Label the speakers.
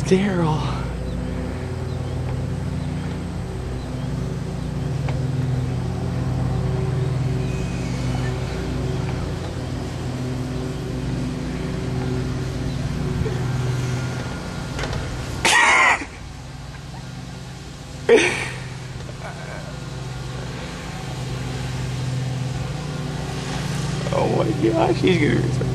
Speaker 1: It's Daryl. oh my gosh, he's gonna be so